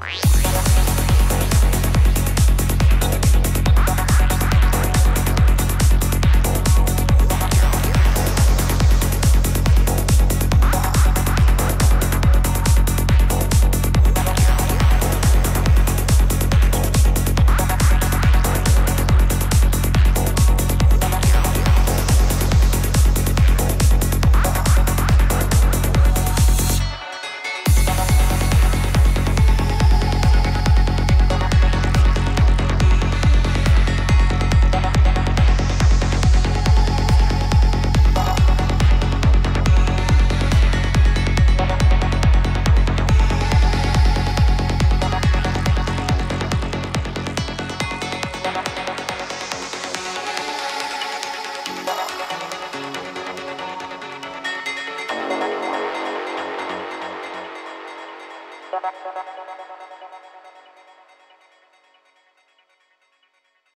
Bye.